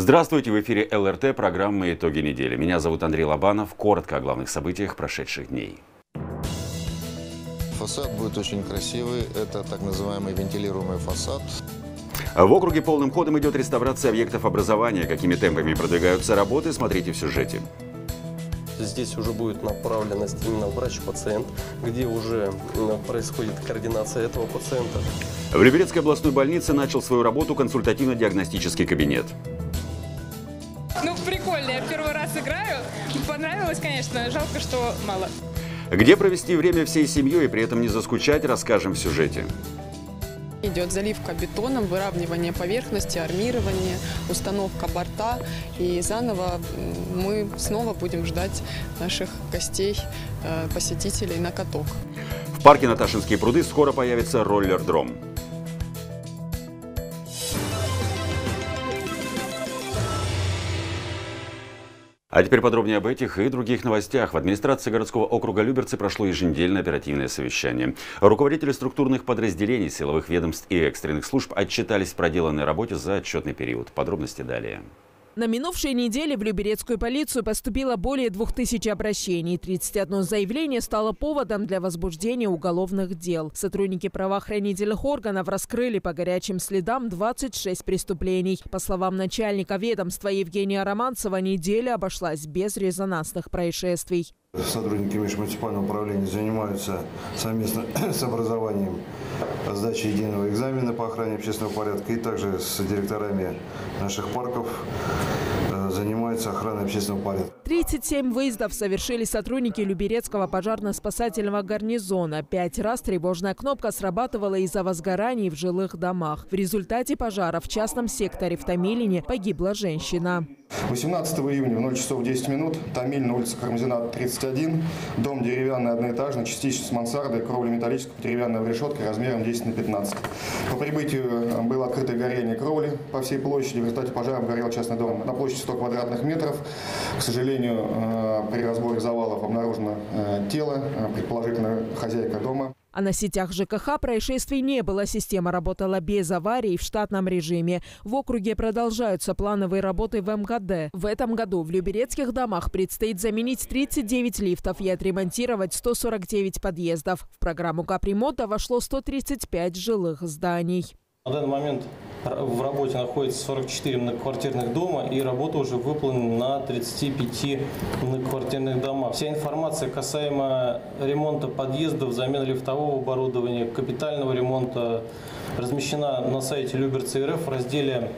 Здравствуйте, в эфире ЛРТ, программа «Итоги недели». Меня зовут Андрей Лобанов. Коротко о главных событиях прошедших дней. Фасад будет очень красивый. Это так называемый вентилируемый фасад. В округе полным ходом идет реставрация объектов образования. Какими темпами продвигаются работы, смотрите в сюжете. Здесь уже будет направленность именно врач-пациент, где уже происходит координация этого пациента. В Люберецкой областной больнице начал свою работу консультативно-диагностический кабинет. Ну, прикольно. Я первый раз играю. Понравилось, конечно. Жалко, что мало. Где провести время всей семьей и при этом не заскучать, расскажем в сюжете. Идет заливка бетоном, выравнивание поверхности, армирование, установка борта. И заново мы снова будем ждать наших гостей, э, посетителей на каток. В парке Наташинские пруды скоро появится роллер-дром. А теперь подробнее об этих и других новостях. В администрации городского округа Люберцы прошло еженедельное оперативное совещание. Руководители структурных подразделений, силовых ведомств и экстренных служб отчитались в проделанной работе за отчетный период. Подробности далее. На минувшей неделе в Люберецкую полицию поступило более 2000 обращений. 31 заявление стало поводом для возбуждения уголовных дел. Сотрудники правоохранительных органов раскрыли по горячим следам 26 преступлений. По словам начальника ведомства Евгения Романцева, неделя обошлась без резонансных происшествий. Сотрудники межмуниципального управления занимаются совместно с образованием сдачи единого экзамена по охране общественного порядка и также с директорами наших парков э, занимаются охраной общественного порядка. 37 выездов совершили сотрудники Люберецкого пожарно-спасательного гарнизона. Пять раз тревожная кнопка срабатывала из-за возгораний в жилых домах. В результате пожара в частном секторе в Томилине погибла женщина. 18 июня в 0 часов 10 минут Томиль на улице Кармазина 31. Дом деревянный одноэтажный, частично с мансардой, кровля металлическая, деревянная решетка размером 10 на 15. По прибытию э, было открытое горение кровли по всей площади. В результате пожара горел частный дом на площади 100 квадратных метров. К сожалению, э, при разборе завалов обнаружено э, тело, предположительно хозяйка дома. А на сетях ЖКХ происшествий не было. Система работала без аварий в штатном режиме. В округе продолжаются плановые работы в МГД. В этом году в Люберецких домах предстоит заменить 39 лифтов и отремонтировать 149 подъездов. В программу капремонта вошло 135 жилых зданий. На данный момент в работе находится 44 многоквартирных дома и работа уже выполнена на 35 многоквартирных домах. Вся информация касаемо ремонта подъездов, замены лифтового оборудования, капитального ремонта размещена на сайте Люберцы РФ в разделе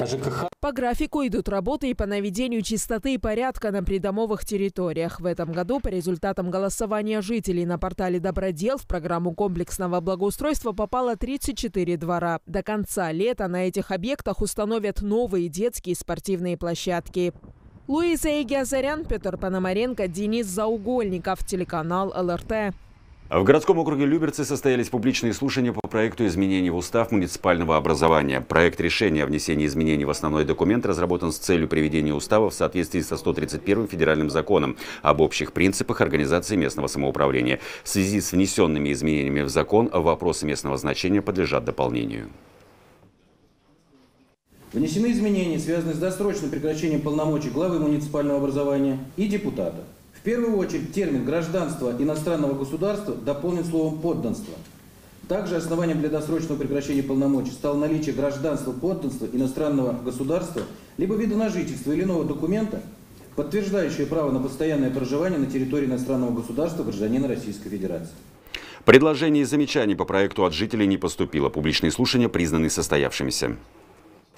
ЖКХ. По графику идут работы и по наведению чистоты и порядка на придомовых территориях. В этом году по результатам голосования жителей на портале «Добродел» в программу комплексного благоустройства попало 34 двора. До конца лета на этих объектах установят новые детские спортивные площадки. Луиза Игиазарян, Петр Пономаренко, Денис Заугольников, телеканал ЛРТ. В городском округе Люберцы состоялись публичные слушания по проекту изменений в устав муниципального образования. Проект решения о внесении изменений в основной документ разработан с целью приведения устава в соответствии со 131 федеральным законом об общих принципах организации местного самоуправления. В связи с внесенными изменениями в закон вопросы местного значения подлежат дополнению. Внесены изменения, связанные с досрочным прекращением полномочий главы муниципального образования и депутата. В первую очередь термин «гражданство иностранного государства» дополнен словом «подданство». Также основанием для досрочного прекращения полномочий стало наличие гражданства подданства иностранного государства либо вида на жительство или иного документа, подтверждающего право на постоянное проживание на территории иностранного государства гражданина Российской Федерации. Предложений и замечаний по проекту от жителей не поступило. Публичные слушания признаны состоявшимися.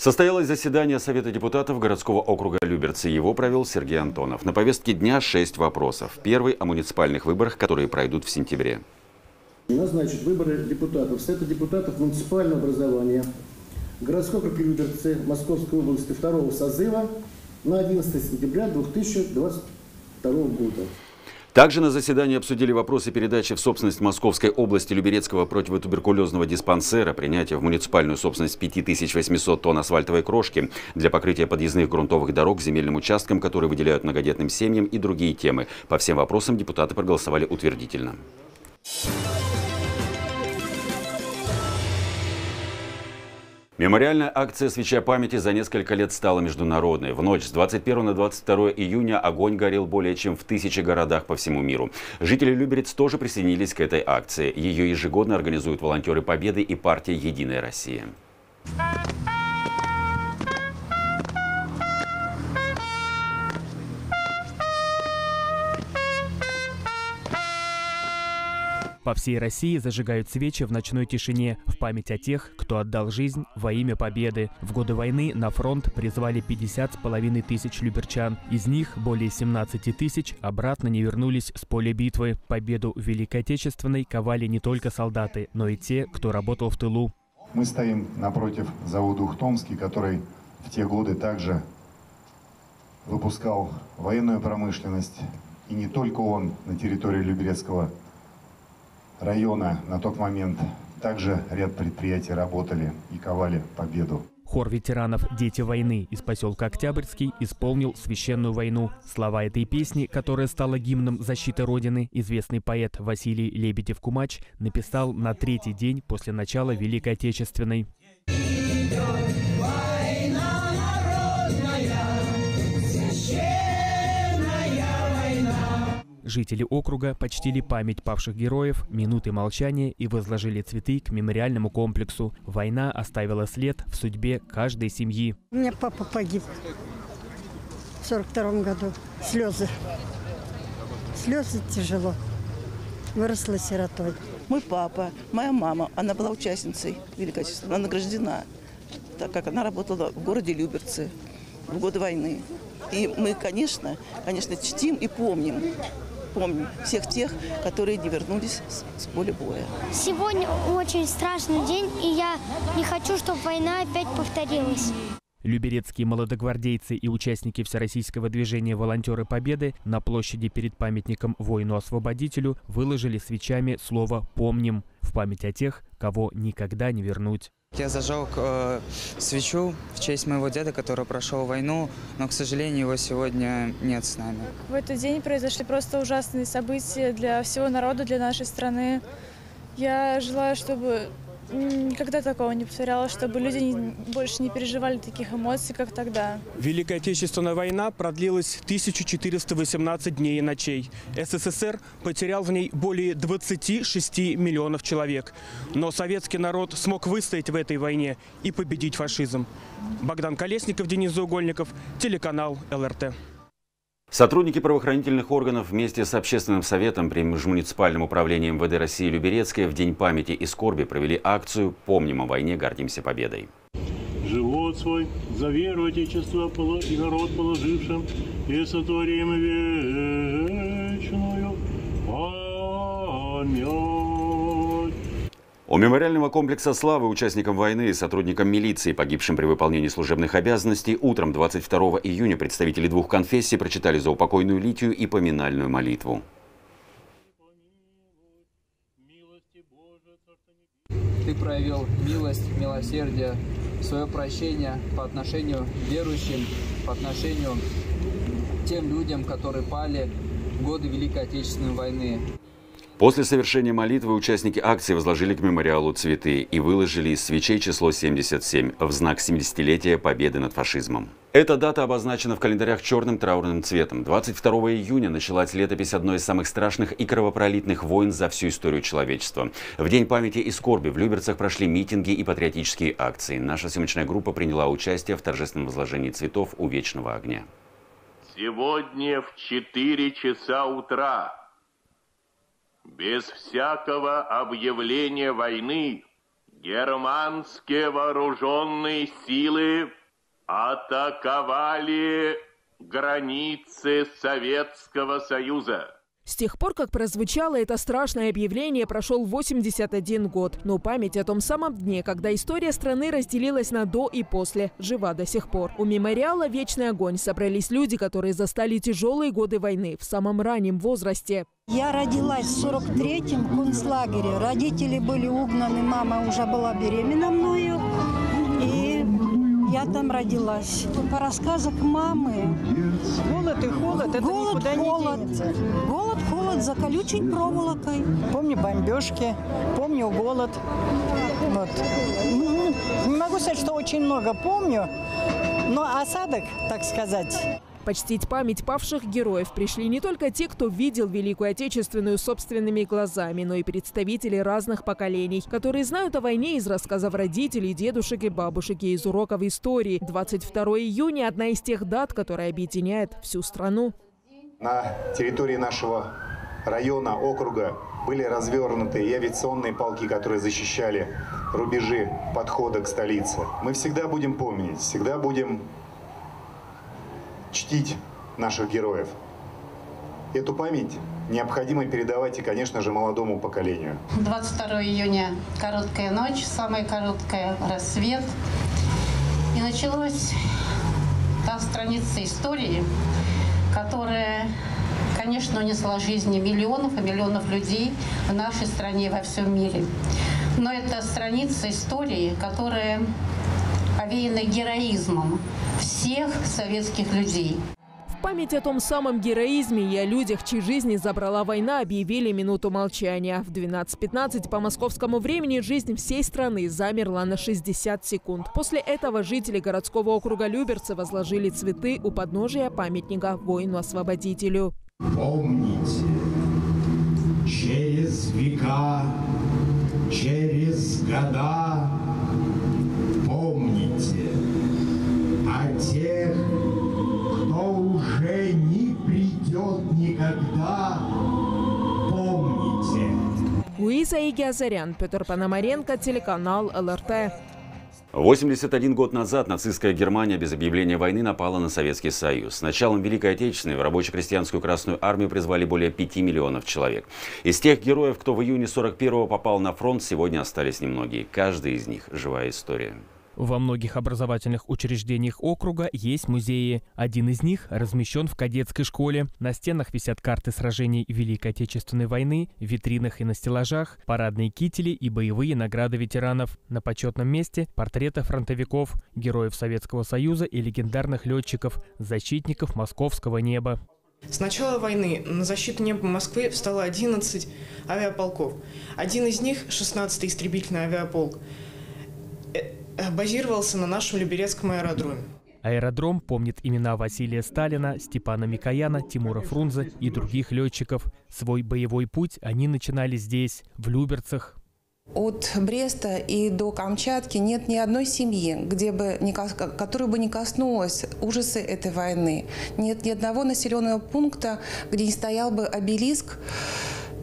Состоялось заседание Совета депутатов городского округа Люберцы. Его провел Сергей Антонов. На повестке дня шесть вопросов. Первый о муниципальных выборах, которые пройдут в сентябре. Назначить выборы депутатов. Совета депутатов муниципального образования городского округа Люберцы Московской области второго созыва на 11 сентября 2022 года. Также на заседании обсудили вопросы передачи в собственность Московской области Люберецкого противотуберкулезного диспансера, принятия в муниципальную собственность 5800 тонн асфальтовой крошки для покрытия подъездных грунтовых дорог земельным участкам, которые выделяют многодетным семьям и другие темы. По всем вопросам депутаты проголосовали утвердительно. Мемориальная акция «Свеча памяти» за несколько лет стала международной. В ночь с 21 на 22 июня огонь горел более чем в тысячи городах по всему миру. Жители Люберец тоже присоединились к этой акции. Ее ежегодно организуют волонтеры Победы и партия «Единая Россия». По всей России зажигают свечи в ночной тишине в память о тех, кто отдал жизнь во имя победы. В годы войны на фронт призвали 50 с половиной тысяч люберчан. Из них более 17 тысяч обратно не вернулись с поля битвы. Победу в Великой Отечественной ковали не только солдаты, но и те, кто работал в тылу. Мы стоим напротив завода «Ухтомский», который в те годы также выпускал военную промышленность. И не только он на территории Люберецкого района на тот момент также ряд предприятий работали и ковали победу. Хор ветеранов «Дети войны» из поселка Октябрьский исполнил «Священную войну». Слова этой песни, которая стала гимном защиты Родины, известный поэт Василий Лебедев-Кумач написал на третий день после начала Великой Отечественной. Жители округа почтили память павших героев, минуты молчания и возложили цветы к мемориальному комплексу. Война оставила след в судьбе каждой семьи. У меня папа погиб в 42 году. Слезы. Слезы тяжело. Выросла сиротой. Мой папа, моя мама, она была участницей Великой Отечественной. Она награждена, так как она работала в городе Люберцы в годы войны. И мы, конечно, конечно, чтим и помним помним всех тех, которые не вернулись с, поля боя. Сегодня очень страшный день, и я не хочу, чтобы война опять повторилась. Люберецкие молодогвардейцы и участники Всероссийского движения «Волонтеры Победы» на площади перед памятником воину-освободителю выложили свечами слово «помним» в память о тех, кого никогда не вернуть. Я зажег э, свечу в честь моего деда, который прошел войну, но, к сожалению, его сегодня нет с нами. В этот день произошли просто ужасные события для всего народа, для нашей страны. Я желаю, чтобы Никогда такого не повторялось, чтобы люди больше не переживали таких эмоций, как тогда. Великая Отечественная война продлилась 1418 дней и ночей. СССР потерял в ней более 26 миллионов человек. Но советский народ смог выстоять в этой войне и победить фашизм. Богдан Колесников, Денис Заугольников, телеканал ЛРТ. Сотрудники правоохранительных органов вместе с Общественным советом при Межмуниципальном управлении МВД России Люберецкая в День памяти и скорби провели акцию «Помним о войне, гордимся победой». Живот свой за веру Отечества и народ положившим, и сотворим вечную память. У мемориального комплекса «Славы» участникам войны и сотрудникам милиции, погибшим при выполнении служебных обязанностей, утром 22 июня представители двух конфессий прочитали за упокойную литию и поминальную молитву. Ты проявил милость, милосердие, свое прощение по отношению к верующим, по отношению к тем людям, которые пали в годы Великой Отечественной войны. После совершения молитвы участники акции возложили к мемориалу цветы и выложили из свечей число 77 в знак 70-летия победы над фашизмом. Эта дата обозначена в календарях черным траурным цветом. 22 июня началась летопись одной из самых страшных и кровопролитных войн за всю историю человечества. В День памяти и скорби в Люберцах прошли митинги и патриотические акции. Наша съемочная группа приняла участие в торжественном возложении цветов у Вечного огня. Сегодня в 4 часа утра без всякого объявления войны германские вооруженные силы атаковали границы Советского Союза. С тех пор, как прозвучало это страшное объявление, прошел 81 год. Но память о том самом дне, когда история страны разделилась на «до» и «после», жива до сих пор. У мемориала «Вечный огонь» собрались люди, которые застали тяжелые годы войны в самом раннем возрасте. Я родилась в 43-м концлагере. Родители были угнаны, мама уже была беременна мною. Я там родилась. По рассказам мамы. Голод и холод, это голод, никуда холод. не денется. Голод, холод, за колючей проволокой. Помню бомбежки, помню голод. Вот. Не могу сказать, что очень много помню, но осадок, так сказать. Почтить память павших героев пришли не только те, кто видел Великую Отечественную собственными глазами, но и представители разных поколений, которые знают о войне из рассказов родителей, дедушек и бабушек и из уроков истории. 22 июня – одна из тех дат, которая объединяет всю страну. На территории нашего района, округа были развернуты и авиационные полки, которые защищали рубежи подхода к столице. Мы всегда будем помнить, всегда будем чтить наших героев. Эту память необходимо передавать и, конечно же, молодому поколению. 22 июня короткая ночь, самая короткая рассвет. И началась та страница истории, которая, конечно, унесла жизни миллионов и миллионов людей в нашей стране, во всем мире. Но это страница истории, которая овеяна героизмом всех советских людей. В память о том самом героизме и о людях, чьи жизни забрала война, объявили минуту молчания. В 12.15 по московскому времени жизнь всей страны замерла на 60 секунд. После этого жители городского округа Люберцы возложили цветы у подножия памятника воину-освободителю. Помните, через века, через года, помните о тех, кто уже не придет никогда, помните. Луиза Игиазарян, Петр Пономаренко, телеканал ЛРТ. 81 год назад нацистская Германия без объявления войны напала на Советский Союз. С началом Великой Отечественной в рабоче-крестьянскую Красную Армию призвали более 5 миллионов человек. Из тех героев, кто в июне 41-го попал на фронт, сегодня остались немногие. Каждый из них – живая история. Во многих образовательных учреждениях округа есть музеи. Один из них размещен в кадетской школе. На стенах висят карты сражений Великой Отечественной войны, витринах и на стеллажах, парадные кители и боевые награды ветеранов. На почетном месте портреты фронтовиков, героев Советского Союза и легендарных летчиков, защитников московского неба. С начала войны на защиту неба Москвы встало 11 авиаполков. Один из них, 16-й истребительный авиаполк, э, базировался на нашем Люберецком аэродроме. Аэродром помнит имена Василия Сталина, Степана Микояна, Тимура Фрунзе и других летчиков. Свой боевой путь они начинали здесь, в Люберцах. От Бреста и до Камчатки нет ни одной семьи, где бы не которую бы не коснулась ужасы этой войны. Нет ни одного населенного пункта, где не стоял бы обелиск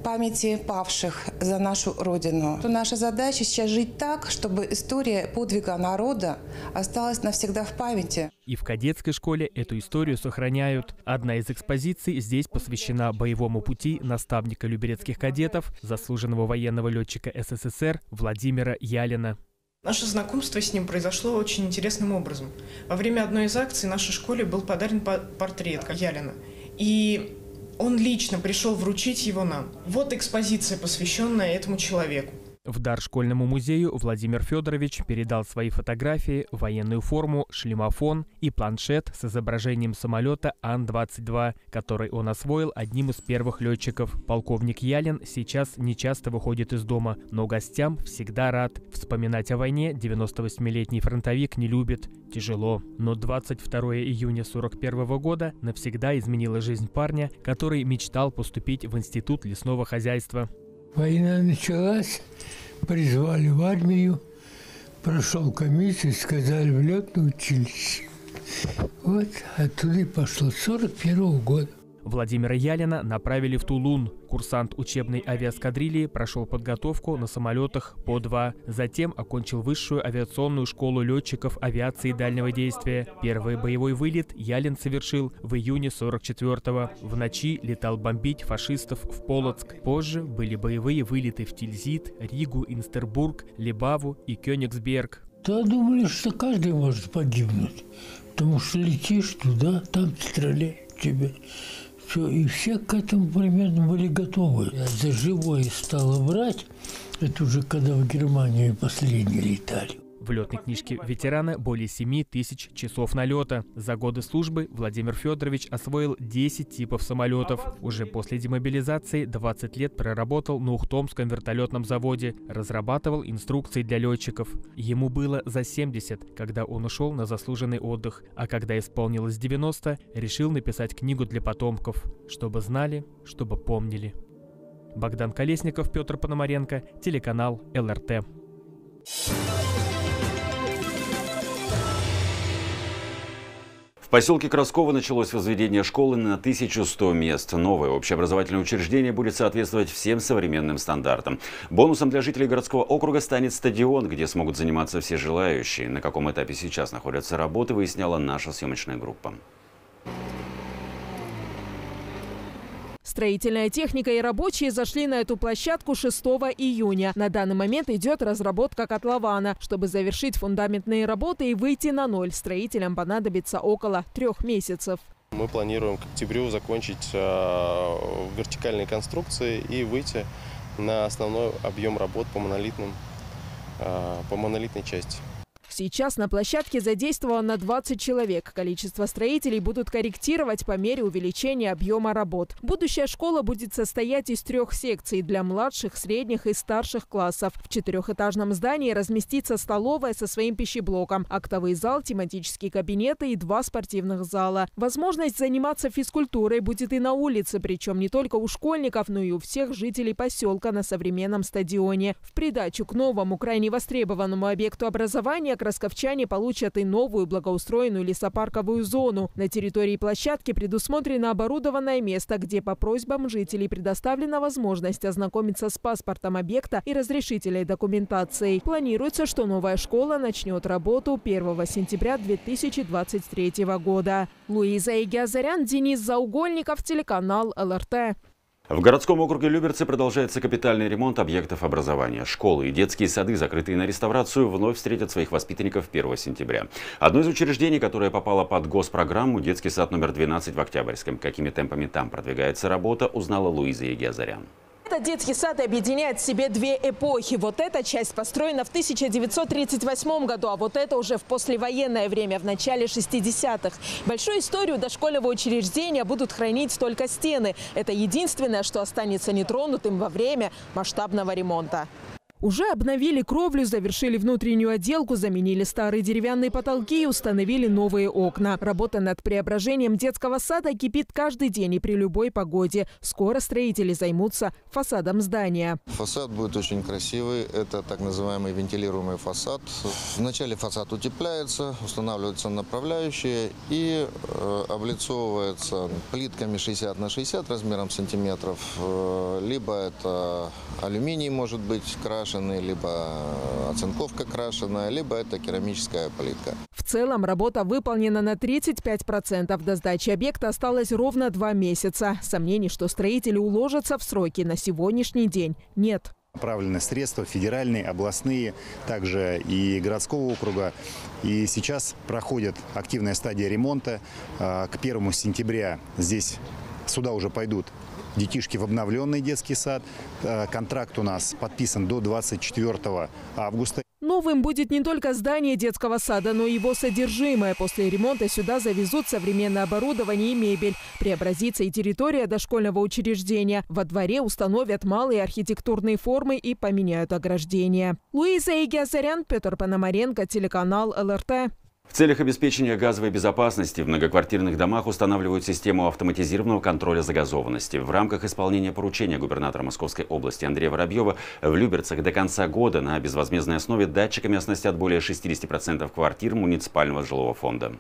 памяти павших за нашу Родину. То наша задача сейчас жить так, чтобы история подвига народа осталась навсегда в памяти. И в кадетской школе эту историю сохраняют. Одна из экспозиций здесь посвящена боевому пути наставника люберецких кадетов, заслуженного военного летчика СССР Владимира Ялина. Наше знакомство с ним произошло очень интересным образом. Во время одной из акций нашей школе был подарен портрет Ялина. И он лично пришел вручить его нам. Вот экспозиция, посвященная этому человеку. В дар школьному музею Владимир Федорович передал свои фотографии, военную форму, шлемофон и планшет с изображением самолета Ан-22, который он освоил одним из первых летчиков. Полковник Ялин сейчас не часто выходит из дома, но гостям всегда рад. Вспоминать о войне 98-летний фронтовик не любит. Тяжело. Но 22 июня 41 года навсегда изменила жизнь парня, который мечтал поступить в Институт лесного хозяйства. Война началась, призвали в армию, прошел комиссию, сказали в летное училище. Вот оттуда и пошло, 41 года. Владимира Ялина направили в Тулун. Курсант учебной авиаскадрильи прошел подготовку на самолетах По-2. Затем окончил высшую авиационную школу летчиков авиации дальнего действия. Первый боевой вылет Ялин совершил в июне 44-го. В ночи летал бомбить фашистов в Полоцк. Позже были боевые вылеты в Тильзит, Ригу, Инстербург, Лебаву и Кёнигсберг. Да думали, что каждый может погибнуть, потому что летишь туда, там стреляют тебя. Все, и все к этому примерно были готовы. Я за живое стала брать, это уже когда в Германию последние летали. В летной книжке ветерана более 7 тысяч часов налета. За годы службы Владимир Федорович освоил 10 типов самолетов. Уже после демобилизации 20 лет проработал на Ухтомском вертолетном заводе, разрабатывал инструкции для летчиков. Ему было за 70, когда он ушел на заслуженный отдых, а когда исполнилось 90, решил написать книгу для потомков, чтобы знали, чтобы помнили. Богдан Колесников, Петр Пономаренко, телеканал ЛРТ. В поселке Красково началось возведение школы на 1100 мест. Новое общеобразовательное учреждение будет соответствовать всем современным стандартам. Бонусом для жителей городского округа станет стадион, где смогут заниматься все желающие. На каком этапе сейчас находятся работы, выясняла наша съемочная группа. Строительная техника и рабочие зашли на эту площадку 6 июня. На данный момент идет разработка котлована. Чтобы завершить фундаментные работы и выйти на ноль, строителям понадобится около трех месяцев. Мы планируем к октябрю закончить э, вертикальные конструкции и выйти на основной объем работ по монолитным, э, по монолитной части. Сейчас на площадке задействовано 20 человек. Количество строителей будут корректировать по мере увеличения объема работ. Будущая школа будет состоять из трех секций для младших, средних и старших классов. В четырехэтажном здании разместится столовая со своим пищеблоком, актовый зал, тематические кабинеты и два спортивных зала. Возможность заниматься физкультурой будет и на улице, причем не только у школьников, но и у всех жителей поселка на современном стадионе. В придачу к новому, крайне востребованному объекту образования красковчане получат и новую благоустроенную лесопарковую зону. На территории площадки предусмотрено оборудованное место, где по просьбам жителей предоставлена возможность ознакомиться с паспортом объекта и разрешительной документацией. Планируется, что новая школа начнет работу 1 сентября 2023 года. Луиза Игиазарян, Денис Заугольников, телеканал ЛРТ. В городском округе Люберцы продолжается капитальный ремонт объектов образования. Школы и детские сады, закрытые на реставрацию, вновь встретят своих воспитанников 1 сентября. Одно из учреждений, которое попало под госпрограмму, детский сад номер 12 в Октябрьском. Какими темпами там продвигается работа, узнала Луиза Егиазарян. Этот детский сад объединяет в себе две эпохи. Вот эта часть построена в 1938 году, а вот это уже в послевоенное время, в начале 60-х. Большую историю дошкольного учреждения будут хранить только стены. Это единственное, что останется нетронутым во время масштабного ремонта. Уже обновили кровлю, завершили внутреннюю отделку, заменили старые деревянные потолки и установили новые окна. Работа над преображением детского сада кипит каждый день и при любой погоде. Скоро строители займутся фасадом здания. Фасад будет очень красивый. Это так называемый вентилируемый фасад. Вначале фасад утепляется, устанавливаются направляющие и э, облицовывается плитками 60 на 60 размером сантиметров. Э, либо это алюминий может быть краш крашеный, либо оцинковка крашеная, либо это керамическая плитка. В целом работа выполнена на 35%. До сдачи объекта осталось ровно два месяца. Сомнений, что строители уложатся в сроки на сегодняшний день, нет направлены средства федеральные, областные, также и городского округа. И сейчас проходит активная стадия ремонта. А, к 1 сентября здесь сюда уже пойдут детишки в обновленный детский сад. Э, контракт у нас подписан до 24 августа. Новым будет не только здание детского сада, но и его содержимое. После ремонта сюда завезут современное оборудование и мебель. Преобразится и территория дошкольного учреждения. Во дворе установят малые архитектурные формы и поменяют ограждения. Луиза Игиазарян, Петр Пономаренко, телеканал ЛРТ. В целях обеспечения газовой безопасности в многоквартирных домах устанавливают систему автоматизированного контроля загазованности. В рамках исполнения поручения губернатора Московской области Андрея Воробьева в Люберцах до конца года на безвозмездной основе датчиками оснастят более 60% квартир муниципального жилого фонда.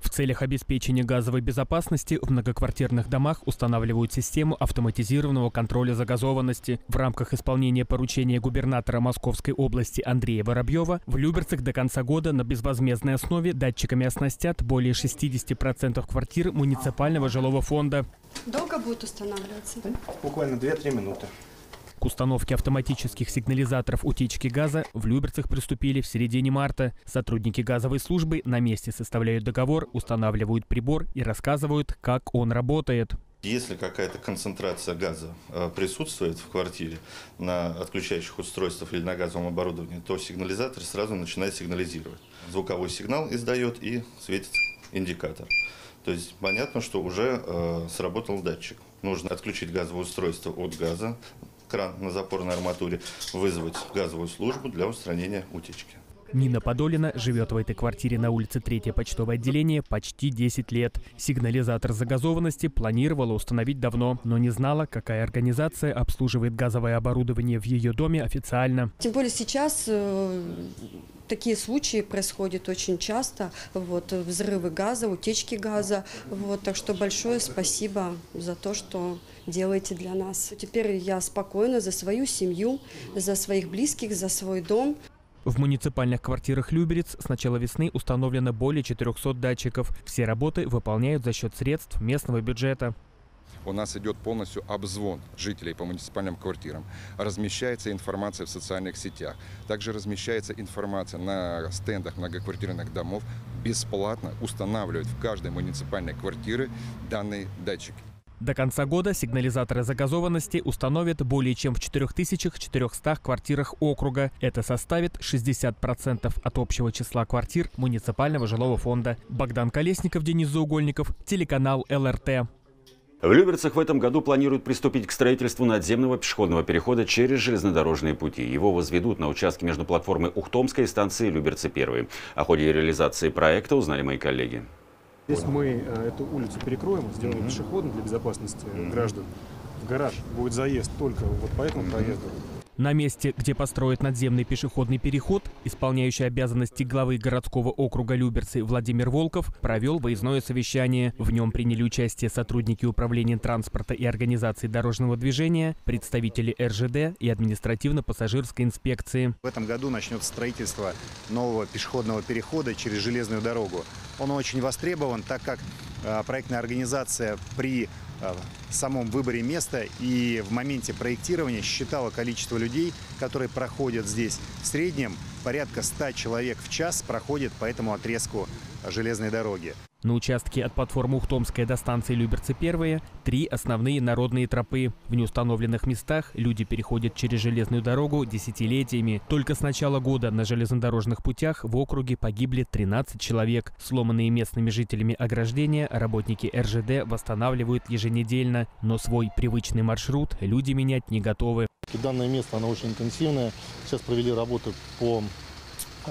В целях обеспечения газовой безопасности в многоквартирных домах устанавливают систему автоматизированного контроля загазованности. В рамках исполнения поручения губернатора Московской области Андрея Воробьева в Люберцах до конца года на безвозмездной основе датчиками оснастят более 60% квартир муниципального жилого фонда. Долго будет устанавливаться? Буквально 2-3 минуты. К установке автоматических сигнализаторов утечки газа в Люберцах приступили в середине марта. Сотрудники газовой службы на месте составляют договор, устанавливают прибор и рассказывают, как он работает. Если какая-то концентрация газа э, присутствует в квартире на отключающих устройствах или на газовом оборудовании, то сигнализатор сразу начинает сигнализировать. Звуковой сигнал издает и светит индикатор. То есть понятно, что уже э, сработал датчик. Нужно отключить газовое устройство от газа, кран на запорной арматуре, вызвать газовую службу для устранения утечки. Нина Подолина живет в этой квартире на улице 3 почтовое отделение почти 10 лет. Сигнализатор загазованности планировала установить давно, но не знала, какая организация обслуживает газовое оборудование в ее доме официально. Тем более сейчас э, такие случаи происходят очень часто. Вот, взрывы газа, утечки газа. Вот, так что большое спасибо за то, что делаете для нас. Теперь я спокойна за свою семью, за своих близких, за свой дом. В муниципальных квартирах Люберец с начала весны установлено более 400 датчиков. Все работы выполняют за счет средств местного бюджета. У нас идет полностью обзвон жителей по муниципальным квартирам. Размещается информация в социальных сетях. Также размещается информация на стендах многоквартирных домов. Бесплатно устанавливают в каждой муниципальной квартире данные датчики. До конца года сигнализаторы загазованности установят более чем в 4400 квартирах округа. Это составит 60% от общего числа квартир муниципального жилого фонда. Богдан Колесников, Денис Заугольников, телеканал ЛРТ. В Люберцах в этом году планируют приступить к строительству надземного пешеходного перехода через железнодорожные пути. Его возведут на участке между платформой Ухтомской и станцией Люберцы-1. О ходе реализации проекта узнали мои коллеги. Здесь мы э, эту улицу перекроем, сделаем mm-hmm. пешеходной для безопасности mm-hmm. граждан. В гараж будет заезд только вот по этому mm-hmm. проезду. На месте, где построят надземный пешеходный переход, исполняющий обязанности главы городского округа Люберцы Владимир Волков провел выездное совещание. В нем приняли участие сотрудники управления транспорта и организации дорожного движения, представители РЖД и административно-пассажирской инспекции. В этом году начнется строительство нового пешеходного перехода через железную дорогу. Он очень востребован, так как а, проектная организация при Э, в самом выборе места и в моменте проектирования считала количество людей, которые проходят здесь. В среднем порядка 100 человек в час проходит по этому отрезку железной дороги. На участке от платформы Ухтомская до станции Люберцы-1 три основные народные тропы. В неустановленных местах люди переходят через железную дорогу десятилетиями. Только с начала года на железнодорожных путях в округе погибли 13 человек. Сломанные местными жителями ограждения работники РЖД восстанавливают еженедельно. Но свой привычный маршрут люди менять не готовы. Данное место оно очень интенсивное. Сейчас провели работы по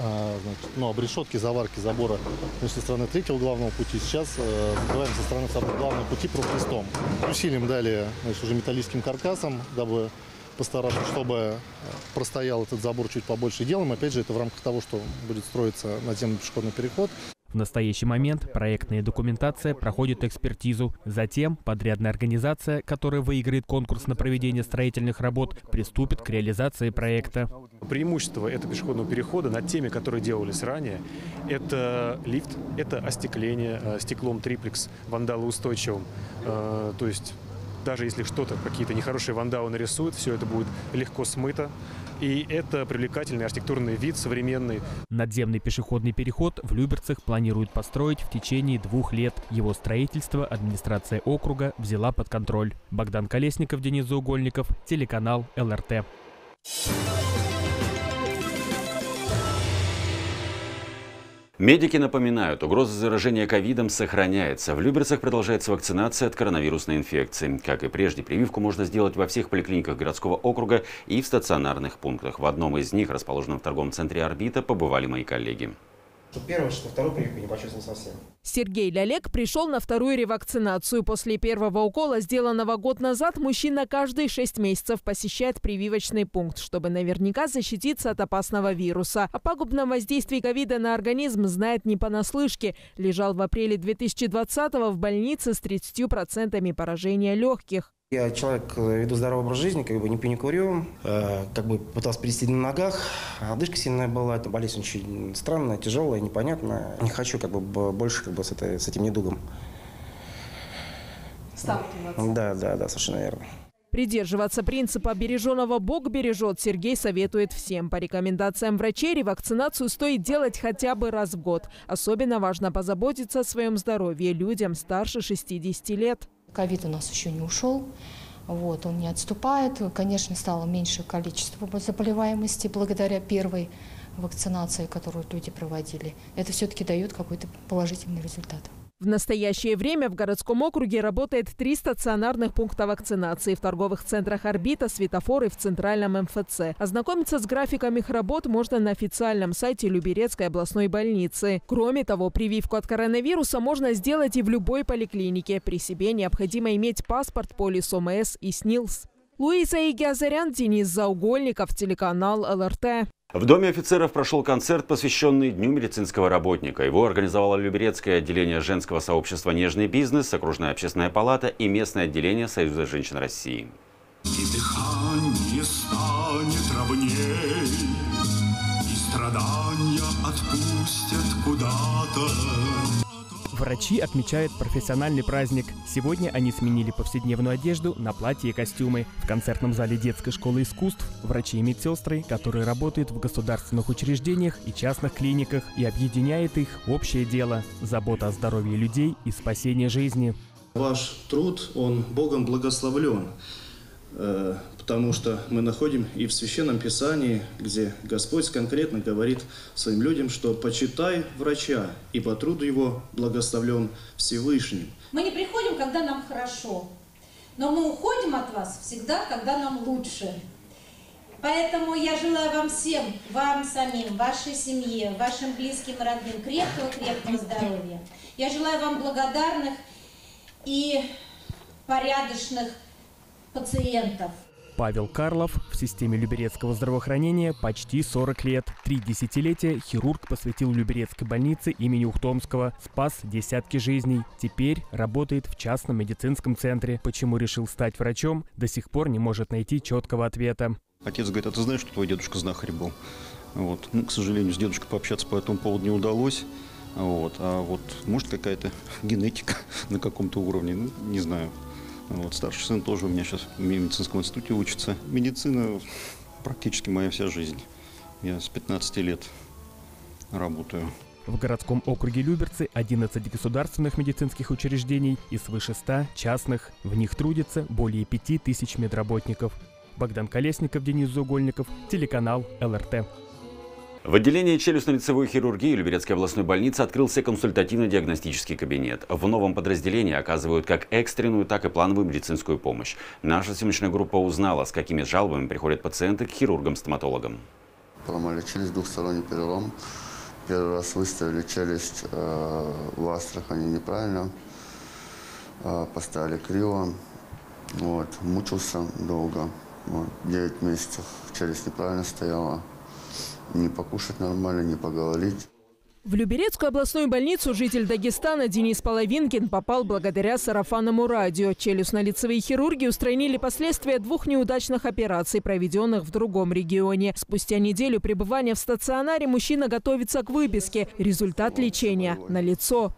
значит, ну, обрешетки, заварки забора ну, со стороны третьего главного пути. Сейчас э, закрываем со стороны второго главного пути профлистом. Усилим далее значит, уже металлическим каркасом, дабы постараться, чтобы простоял этот забор чуть побольше. Делаем, опять же, это в рамках того, что будет строиться надземный пешеходный переход. В настоящий момент проектная документация проходит экспертизу. Затем подрядная организация, которая выиграет конкурс на проведение строительных работ, приступит к реализации проекта. Преимущество этого пешеходного перехода над теми, которые делались ранее, это лифт, это остекление э, стеклом триплекс вандалоустойчивым. Э, то есть даже если что-то, какие-то нехорошие вандалы нарисуют, все это будет легко смыто. И это привлекательный архитектурный вид, современный. Надземный пешеходный переход в Люберцах планируют построить в течение двух лет. Его строительство администрация округа взяла под контроль. Богдан Колесников, Денис Заугольников, телеканал ЛРТ. Медики напоминают, угроза заражения ковидом сохраняется. В Люберцах продолжается вакцинация от коронавирусной инфекции. Как и прежде, прививку можно сделать во всех поликлиниках городского округа и в стационарных пунктах. В одном из них, расположенном в торговом центре «Орбита», побывали мои коллеги. Что первое, что вторую прививку не почувствовал совсем. Сергей Лялек пришел на вторую ревакцинацию. После первого укола, сделанного год назад, мужчина каждые шесть месяцев посещает прививочный пункт, чтобы наверняка защититься от опасного вируса. О пагубном воздействии ковида на организм знает не понаслышке. Лежал в апреле 2020-го в больнице с 30% поражения легких. Я человек, э, веду здоровый образ жизни, как бы не пью, не курю, э, как бы пытался перейти на ногах, одышка сильная была, это болезнь очень странная, тяжелая, непонятная. Не хочу как бы больше как бы с, этой, с этим недугом. Сталкиваться. Да, да, да, совершенно верно. Придерживаться принципа «береженого Бог бережет» Сергей советует всем. По рекомендациям врачей ревакцинацию стоит делать хотя бы раз в год. Особенно важно позаботиться о своем здоровье людям старше 60 лет. Ковид у нас еще не ушел. Вот, он не отступает. Конечно, стало меньше количество заболеваемости благодаря первой вакцинации, которую люди проводили. Это все-таки дает какой-то положительный результат. В настоящее время в городском округе работает три стационарных пункта вакцинации в торговых центрах «Орбита», «Светофор» и в Центральном МФЦ. Ознакомиться с графиком их работ можно на официальном сайте Люберецкой областной больницы. Кроме того, прививку от коронавируса можно сделать и в любой поликлинике. При себе необходимо иметь паспорт, полис ОМС и СНИЛС. Луиза Игиазарян, Денис Заугольников, телеканал ЛРТ. В Доме офицеров прошел концерт, посвященный Дню медицинского работника. Его организовало Люберецкое отделение женского сообщества «Нежный бизнес», Окружная общественная палата и местное отделение Союза женщин России. И дыхание станет ровней, И страдания отпустят куда-то. Врачи отмечают профессиональный праздник. Сегодня они сменили повседневную одежду на платья и костюмы. В концертном зале детской школы искусств врачи и медсестры, которые работают в государственных учреждениях и частных клиниках, и объединяет их общее дело – забота о здоровье людей и спасение жизни. Ваш труд, он Богом благословлен, э, потому что мы находим и в Священном Писании, где Господь конкретно говорит своим людям, что «почитай врача, и по труду его благословлен Всевышним». Мы не приходим, когда нам хорошо, но мы уходим от вас всегда, когда нам лучше. Поэтому я желаю вам всем, вам самим, вашей семье, вашим близким родным крепкого-крепкого здоровья. Я желаю вам благодарных и порядочных пациентов. Павел Карлов в системе люберецкого здравоохранения почти 40 лет. Три десятилетия хирург посвятил Люберецкой больнице имени Ухтомского, спас десятки жизней. Теперь работает в частном медицинском центре. Почему решил стать врачом, до сих пор не может найти четкого ответа. Отец говорит, а ты знаешь, что твой дедушка знахарь был? Вот. Ну, к сожалению, с дедушкой пообщаться по этому поводу не удалось. Вот. А вот может какая-то генетика на каком-то уровне, ну, не знаю. Вот, старший сын тоже у меня сейчас в медицинском институте учится. Медицина практически моя вся жизнь. Я с 15 лет работаю. В городском округе Люберцы 11 государственных медицинских учреждений и свыше 100 частных. В них трудится более 5 тысяч медработников. Богдан Колесников, Денис Зугольников, телеканал ЛРТ. В отделении челюстно-лицевой хирургии Люберецкой областной больницы открылся консультативно-диагностический кабинет. В новом подразделении оказывают как экстренную, так и плановую медицинскую помощь. Наша съемочная группа узнала, с какими жалобами приходят пациенты к хирургам-стоматологам. Поломали челюсть, двухсторонний перелом. Первый раз выставили челюсть э, в Астрахани неправильно. Э, поставили криво. Вот, мучился долго. Вот, 9 месяцев челюсть неправильно стояла не покушать нормально, не поговорить. В Люберецкую областную больницу житель Дагестана Денис Половинкин попал благодаря сарафанному радио. Челюстно-лицевые хирурги устранили последствия двух неудачных операций, проведенных в другом регионе. Спустя неделю пребывания в стационаре мужчина готовится к выписке. Результат лечения – на лицо.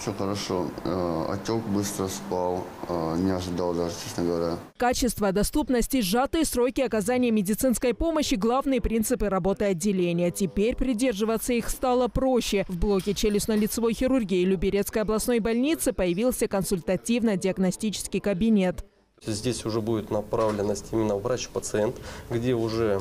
Все хорошо. Э, отек быстро спал. Э, не ожидал даже, честно говоря. Качество, доступность и сжатые сроки оказания медицинской помощи – главные принципы работы отделения. Теперь придерживаться их стало проще. В блоке челюстно-лицевой хирургии Люберецкой областной больницы появился консультативно-диагностический кабинет. Здесь уже будет направленность именно врач-пациент, где уже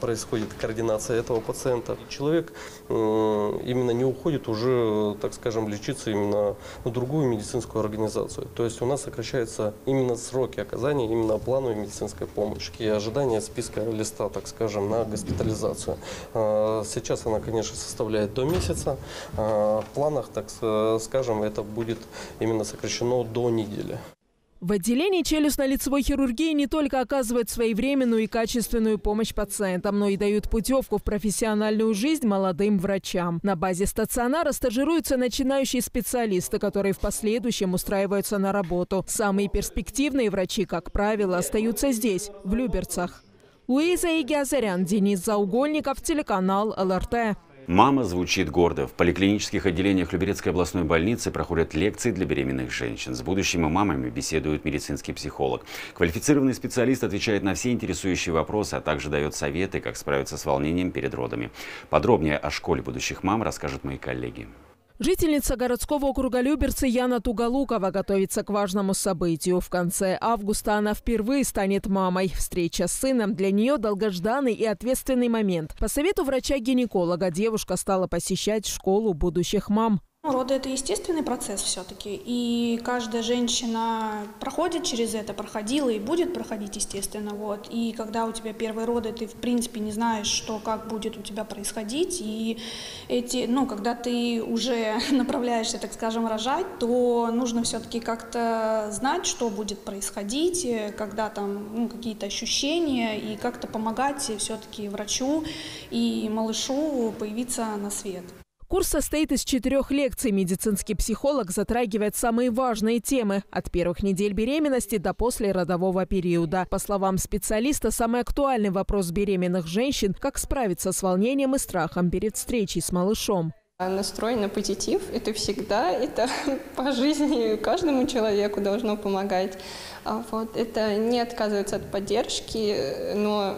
происходит координация этого пациента. Человек именно не уходит уже, так скажем, лечиться именно в другую медицинскую организацию. То есть у нас сокращаются именно сроки оказания именно плановой медицинской помощи и ожидания списка листа, так скажем, на госпитализацию. А, сейчас она, конечно, составляет до месяца. А, в планах, так скажем, это будет именно сокращено до недели. В отделении челюстно-лицевой хирургии не только оказывают своевременную и качественную помощь пациентам, но и дают путевку в профессиональную жизнь молодым врачам. На базе стационара стажируются начинающие специалисты, которые в последующем устраиваются на работу. Самые перспективные врачи, как правило, остаются здесь, в Люберцах. Луиза Игиазарян, Денис Заугольников, телеканал ЛРТ. Мама звучит гордо. В поликлинических отделениях Люберецкой областной больницы проходят лекции для беременных женщин. С будущими мамами беседует медицинский психолог. Квалифицированный специалист отвечает на все интересующие вопросы, а также дает советы, как справиться с волнением перед родами. Подробнее о школе будущих мам расскажут мои коллеги. Жительница городского округа Люберцы Яна Тугалукова готовится к важному событию. В конце августа она впервые станет мамой. Встреча с сыном для нее долгожданный и ответственный момент. По совету врача-гинеколога девушка стала посещать школу будущих мам. Ну, роды – это естественный процесс все-таки, и каждая женщина проходит через это, проходила и будет проходить, естественно. Вот. И когда у тебя первые роды, ты, в принципе, не знаешь, что, как будет у тебя происходить, и эти, ну, когда ты уже направляешься, так скажем, рожать, то нужно все-таки как-то знать, что будет происходить, когда там ну, какие-то ощущения, и как-то помогать все-таки врачу и малышу появиться на свет. Курс состоит из четырех лекций. Медицинский психолог затрагивает самые важные темы – от первых недель беременности до послеродового периода. По словам специалиста, самый актуальный вопрос беременных женщин – как справиться с волнением и страхом перед встречей с малышом. Настрой на позитив – это всегда, это по жизни каждому человеку должно помогать. А вот, это не отказываться от поддержки, но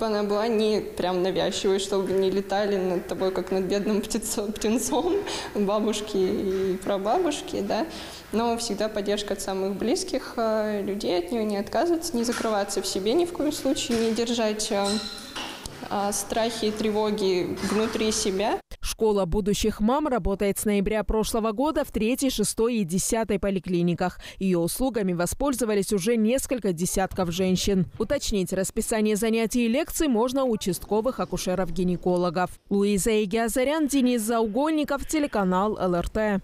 она была не прям навязчивой, чтобы не летали над тобой, как над бедным птенцом, птенцом бабушки и прабабушки, да. Но всегда поддержка от самых близких э, людей, от нее не отказываться, не закрываться в себе ни в коем случае, не держать э, страхи и тревоги внутри себя. Школа будущих мам работает с ноября прошлого года в 3, 6 и 10 поликлиниках. Ее услугами воспользовались уже несколько десятков женщин. Уточнить расписание занятий и лекций можно у участковых акушеров-гинекологов. Луиза Игиазарян, Денис Заугольников, телеканал ЛРТ.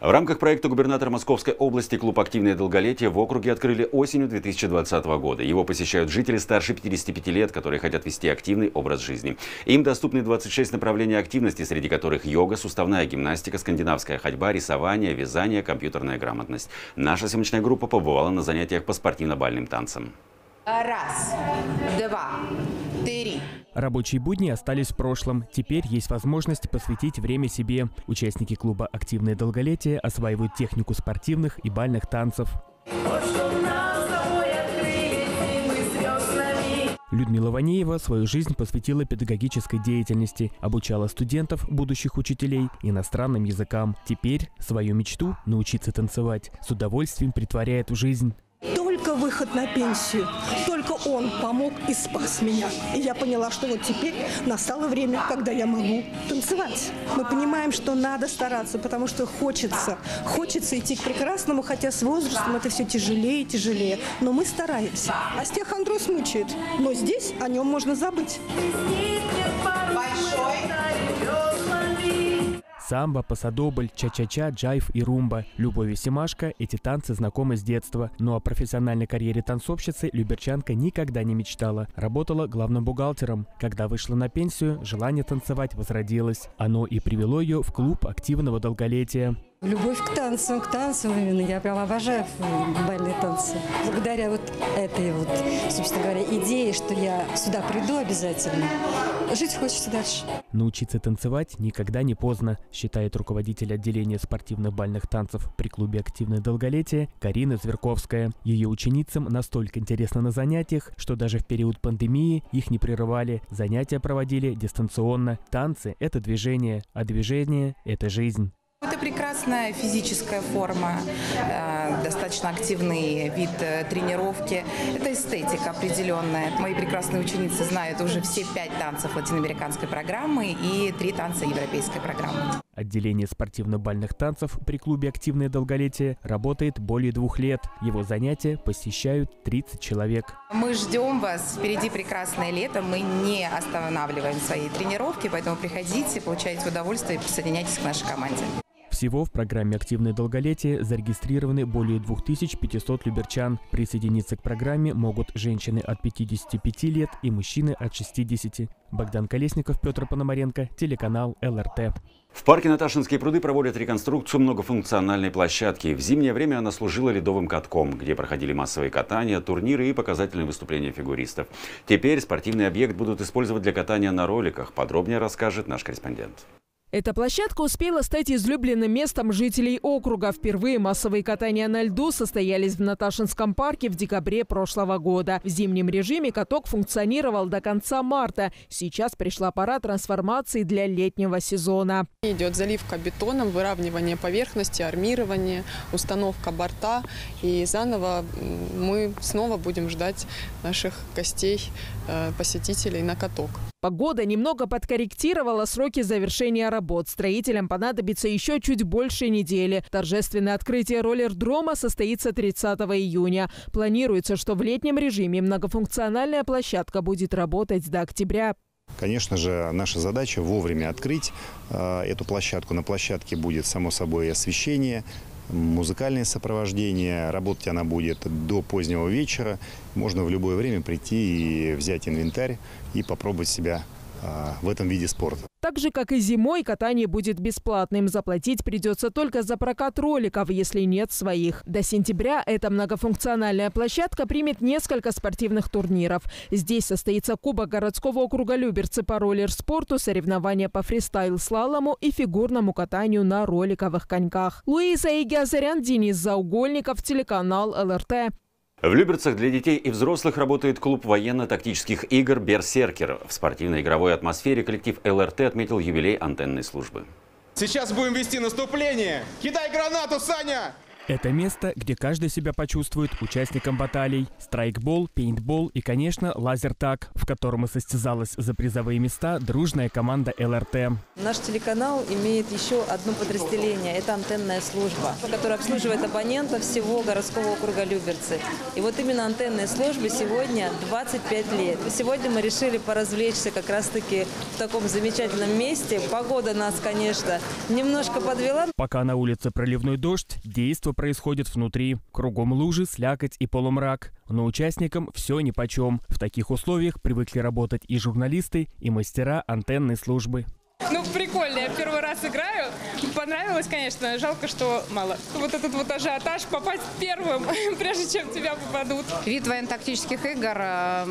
В рамках проекта губернатора Московской области «Клуб активное долголетие» в округе открыли осенью 2020 года. Его посещают жители старше 55 лет, которые хотят вести активный образ жизни. Им доступны 26 направлений активности, среди которых йога, суставная гимнастика, скандинавская ходьба, рисование, вязание, компьютерная грамотность. Наша съемочная группа побывала на занятиях по спортивно-бальным танцам. Раз, два, три. Рабочие будни остались в прошлом. Теперь есть возможность посвятить время себе. Участники клуба «Активное долголетие» осваивают технику спортивных и бальных танцев. Людмила Ванеева свою жизнь посвятила педагогической деятельности, обучала студентов, будущих учителей, иностранным языкам. Теперь свою мечту – научиться танцевать. С удовольствием притворяет в жизнь. Выход на пенсию, только он помог и спас меня. И я поняла, что вот теперь настало время, когда я могу танцевать. Мы понимаем, что надо стараться, потому что хочется, хочется идти к прекрасному, хотя с возрастом это все тяжелее и тяжелее. Но мы стараемся. Остеохондроз мучает, но здесь о нем можно забыть. Большой Самбо, пасадобль, ча-ча-ча, джайв и румба. Любовь и Семашко – эти танцы знакомы с детства. Но о профессиональной карьере танцовщицы Люберчанка никогда не мечтала. Работала главным бухгалтером. Когда вышла на пенсию, желание танцевать возродилось. Оно и привело ее в клуб активного долголетия. Любовь к танцам, к танцам именно. Я прям обожаю бальные танцы. Благодаря вот этой вот, собственно говоря, идее, что я сюда приду обязательно, жить хочется дальше. Научиться танцевать никогда не поздно, считает руководитель отделения спортивных бальных танцев при клубе «Активное долголетие» Карина Зверковская. Ее ученицам настолько интересно на занятиях, что даже в период пандемии их не прерывали. Занятия проводили дистанционно. Танцы – это движение, а движение – это жизнь. Это прекрасная физическая форма, э, достаточно активный вид э, тренировки. Это эстетика определенная. Мои прекрасные ученицы знают уже все пять танцев латиноамериканской программы и три танца европейской программы. Отделение спортивно-бальных танцев при клубе «Активное долголетие» работает более двух лет. Его занятия посещают 30 человек. Мы ждем вас. Впереди прекрасное лето. Мы не останавливаем свои тренировки, поэтому приходите, получайте удовольствие и присоединяйтесь к нашей команде. Всего в программе «Активное долголетие» зарегистрированы более 2500 люберчан. Присоединиться к программе могут женщины от 55 лет и мужчины от 60. Богдан Колесников, Петр Пономаренко, телеканал ЛРТ. В парке Наташинские пруды проводят реконструкцию многофункциональной площадки. В зимнее время она служила ледовым катком, где проходили массовые катания, турниры и показательные выступления фигуристов. Теперь спортивный объект будут использовать для катания на роликах. Подробнее расскажет наш корреспондент. Эта площадка успела стать излюбленным местом жителей округа. Впервые массовые катания на льду состоялись в Наташинском парке в декабре прошлого года. В зимнем режиме каток функционировал до конца марта. Сейчас пришла пора трансформации для летнего сезона. Идет заливка бетоном, выравнивание поверхности, армирование, установка борта. И заново мы снова будем ждать наших гостей, э, посетителей на каток. Погода немного подкорректировала сроки завершения работ. Строителям понадобится еще чуть больше недели. Торжественное открытие роллер-дрома состоится 30 июня. Планируется, что в летнем режиме многофункциональная площадка будет работать до октября. Конечно же, наша задача вовремя открыть э, эту площадку. На площадке будет, само собой, освещение, музыкальное сопровождение. Работать она будет до позднего вечера. Можно в любое время прийти и взять инвентарь и попробовать себя в этом виде спорта. Так же, как и зимой, катание будет бесплатным. Заплатить придется только за прокат роликов, если нет своих. До сентября эта многофункциональная площадка примет несколько спортивных турниров. Здесь состоится Кубок городского округа Люберцы по роллер-спорту, соревнования по фристайл-слалому и фигурному катанию на роликовых коньках. Луиза Игиазарян, Денис Заугольников, телеканал ЛРТ. В Люберцах для детей и взрослых работает клуб военно-тактических игр «Берсеркер». В спортивной игровой атмосфере коллектив ЛРТ отметил юбилей антенной службы. Сейчас будем вести наступление. Кидай гранату, Саня! Это место, где каждый себя почувствует участником баталий. Страйкбол, пейнтбол и, конечно, лазертаг, в котором и состязалась за призовые места дружная команда ЛРТ. Наш телеканал имеет еще одно подразделение. Это антенная служба, которая обслуживает абонентов всего городского округа Люберцы. И вот именно антенной службе сегодня 25 лет. Сегодня мы решили поразвлечься как раз-таки в таком замечательном месте. Погода нас, конечно, немножко подвела. Пока на улице проливной дождь, действо происходит внутри. Кругом лужи, слякоть и полумрак. Но участникам все нипочем. В таких условиях привыкли работать и журналисты, и мастера антенной службы. Ну, прикольно. Я первый раз играю. Понравилось, конечно. Жалко, что мало. Вот этот вот ажиотаж, попасть первым, прежде чем тебя попадут. Вид военно-тактических игр, э,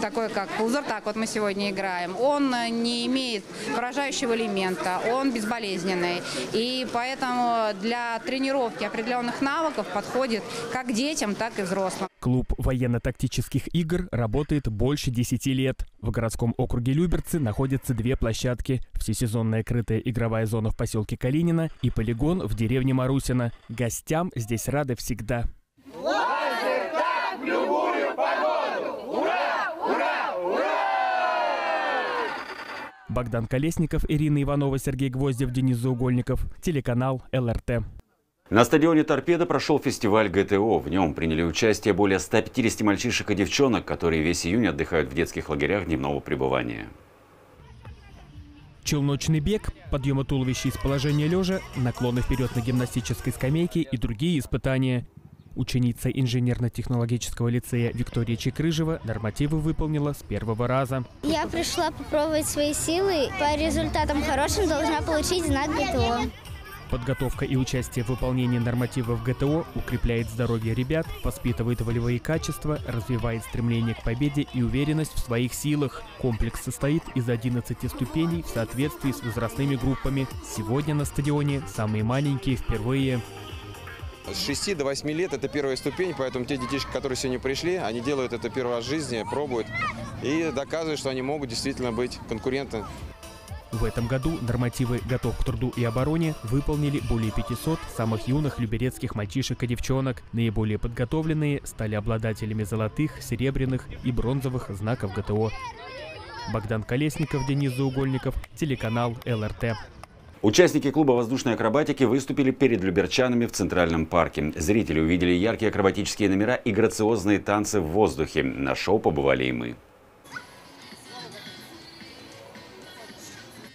такой как лазертак, вот мы сегодня играем, он не имеет поражающего элемента, он безболезненный. И поэтому для тренировки определенных навыков подходит как детям, так и взрослым. Клуб военно-тактических игр работает больше 10 лет. В городском округе Люберцы находятся две площадки. Всесезонная крытая игровая зона в поселке Калинина и полигон в деревне Марусина. Гостям здесь рады всегда. Богдан Колесников, Ирина Иванова, Сергей Гвоздев, Денис Заугольников. Телеканал ЛРТ. На стадионе «Торпеда» прошел фестиваль ГТО. В нем приняли участие более 150 мальчишек и девчонок, которые весь июнь отдыхают в детских лагерях дневного пребывания. Челночный бег, подъемы туловища из положения лежа, наклоны вперед на гимнастической скамейке и другие испытания. Ученица инженерно-технологического лицея Виктория Чекрыжева нормативы выполнила с первого раза. Я пришла попробовать свои силы. По результатам хорошим должна получить знак ГТО. Подготовка и участие в выполнении нормативов ГТО укрепляет здоровье ребят, воспитывает волевые качества, развивает стремление к победе и уверенность в своих силах. Комплекс состоит из 11 ступеней в соответствии с возрастными группами. Сегодня на стадионе самые маленькие впервые. С 6 до 8 лет это первая ступень, поэтому те детишки, которые сегодня пришли, они делают это первый раз в жизни, пробуют и доказывают, что они могут действительно быть конкурентами. В этом году нормативы «Готов к труду и обороне» выполнили более 500 самых юных люберецких мальчишек и девчонок. Наиболее подготовленные стали обладателями золотых, серебряных и бронзовых знаков ГТО. Богдан Колесников, Денис Заугольников, телеканал ЛРТ. Участники клуба воздушной акробатики выступили перед люберчанами в Центральном парке. Зрители увидели яркие акробатические номера и грациозные танцы в воздухе. На шоу побывали и мы.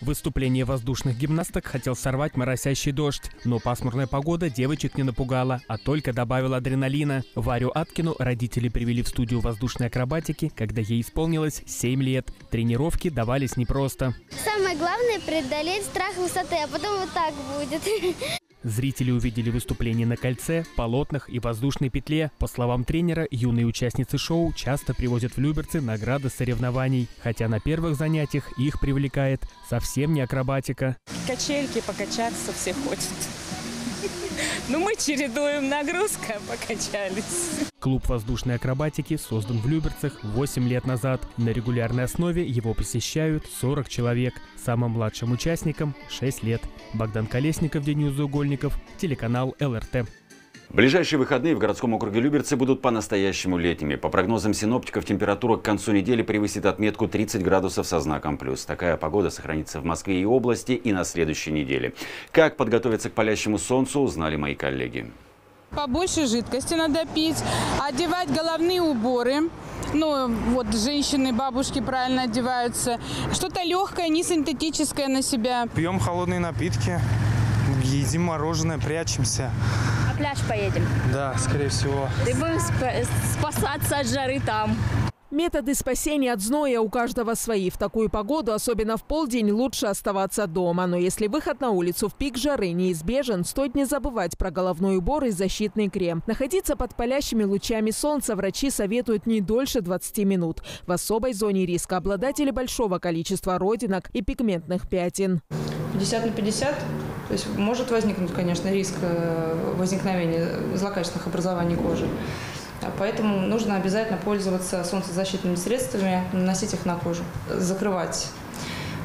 Выступление воздушных гимнасток хотел сорвать моросящий дождь, но пасмурная погода девочек не напугала, а только добавила адреналина. Варю Аткину родители привели в студию воздушной акробатики, когда ей исполнилось 7 лет. Тренировки давались непросто. Самое главное преодолеть страх высоты, а потом вот так будет. Зрители увидели выступления на кольце, полотнах и воздушной петле. По словам тренера, юные участницы шоу часто привозят в Люберцы награды соревнований, хотя на первых занятиях их привлекает совсем не акробатика. Качельки покачаться все хотят. Ну, мы чередуем нагрузка, покачались. Клуб воздушной акробатики создан в Люберцах 8 лет назад. На регулярной основе его посещают 40 человек. Самым младшим участникам 6 лет. Богдан Колесников, Денис Заугольников, телеканал ЛРТ. Ближайшие выходные в городском округе Люберцы будут по-настоящему летними. По прогнозам синоптиков, температура к концу недели превысит отметку 30 градусов со знаком плюс. Такая погода сохранится в Москве и области и на следующей неделе. Как подготовиться к палящему солнцу, узнали мои коллеги. Побольше жидкости надо пить, одевать головные уборы. Ну, вот женщины, бабушки правильно одеваются. Что-то легкое, не синтетическое на себя. Пьем холодные напитки, едим мороженое, прячемся. На пляж поедем? Да, скорее всего. И будем спасаться от жары там. Методы спасения от зноя у каждого свои. В такую погоду, особенно в полдень, лучше оставаться дома. Но если выход на улицу в пик жары неизбежен, стоит не забывать про головной убор и защитный крем. Находиться под палящими лучами солнца врачи советуют не дольше 20 минут. В особой зоне риска обладатели большого количества родинок и пигментных пятен. 50 на 50 то есть может возникнуть, конечно, риск э, возникновения злокачественных образований кожи. Поэтому нужно обязательно пользоваться солнцезащитными средствами, наносить их на кожу, закрывать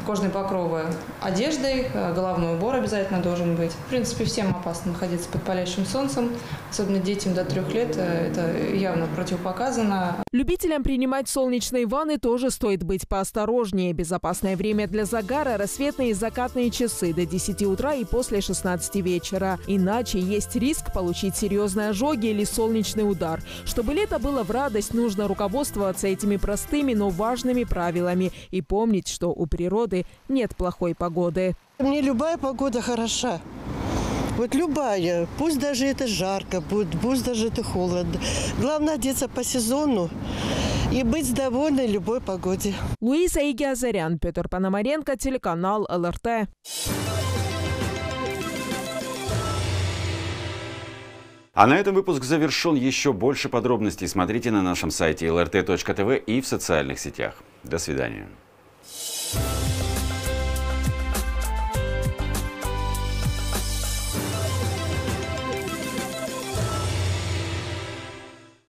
кожные покровы одеждой, э, головной убор обязательно должен быть. В принципе, всем опасно находиться под палящим солнцем, особенно детям до трех лет, э, это явно противопоказано. Любителям принимать солнечные ванны тоже стоит быть поосторожнее. Безопасное время для загара – рассветные и закатные часы до 10 утра и после 16 вечера. Иначе есть риск получить серьезные ожоги или солнечный удар. Чтобы лето было в радость, нужно руководствоваться этими простыми, но важными правилами и помнить, что у природы погоды нет плохой погоды. Мне любая погода хороша. Вот любая, пусть даже это жарко будет, пусть даже это холодно. Главное одеться по сезону и быть довольной любой погоде. Луиза Игиазарян, Петр Пономаренко, телеканал ЛРТ. А на этом выпуск завершен. Еще больше подробностей смотрите на нашем сайте lrt.tv и в социальных сетях. До свидания. Thank you.